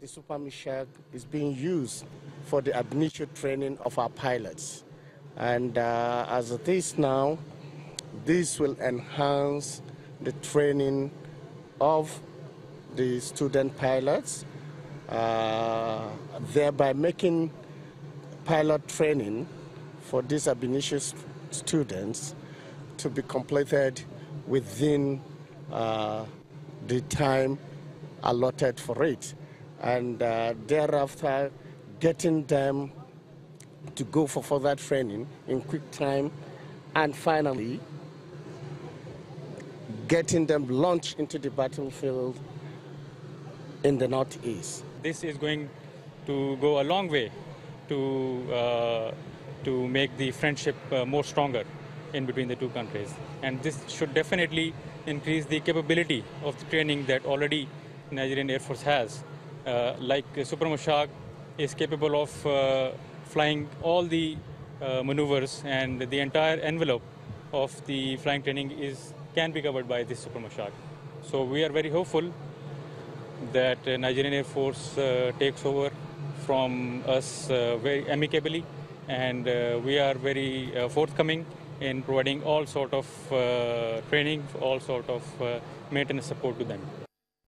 The Super Mushshak is being used for the initio training of our pilots. And uh, as it is now, this will enhance the training of the student pilots, uh, thereby making pilot training for these ab initio students to be completed within uh, the time allotted for it and uh, thereafter getting them to go for further training in quick time and finally getting them launched into the battlefield in the northeast. This is going to go a long way to, uh, to make the friendship uh, more stronger in between the two countries. And this should definitely increase the capability of the training that already Nigerian Air Force has uh, like uh, Super Mushshak is capable of uh, flying all the maneuvers and the entire envelope of the flying training is can be covered by this Super Mushshak. So we are very hopeful that Nigerian Air Force takes over from us very amicably and we are very forthcoming in providing all sort of uh, training, all sort of uh, maintenance support to them.